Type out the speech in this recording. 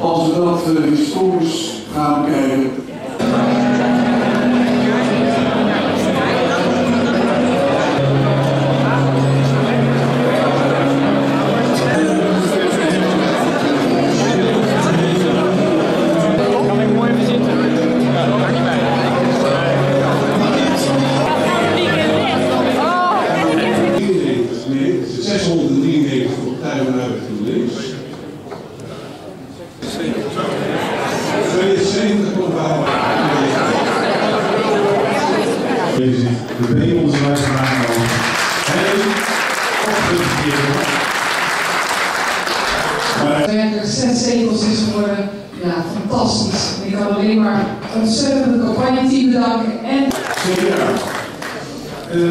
Als we dat uh, historisch gaan kijken, uit GroenLinks. 72 komt bij Deze de B onderwijs gemaakt dan. En opgegeven. werkelijk zes zetels is geworden. Ja, fantastisch. Ik kan alleen maar ontzettend het campagneteam bedanken en CDA. Uh,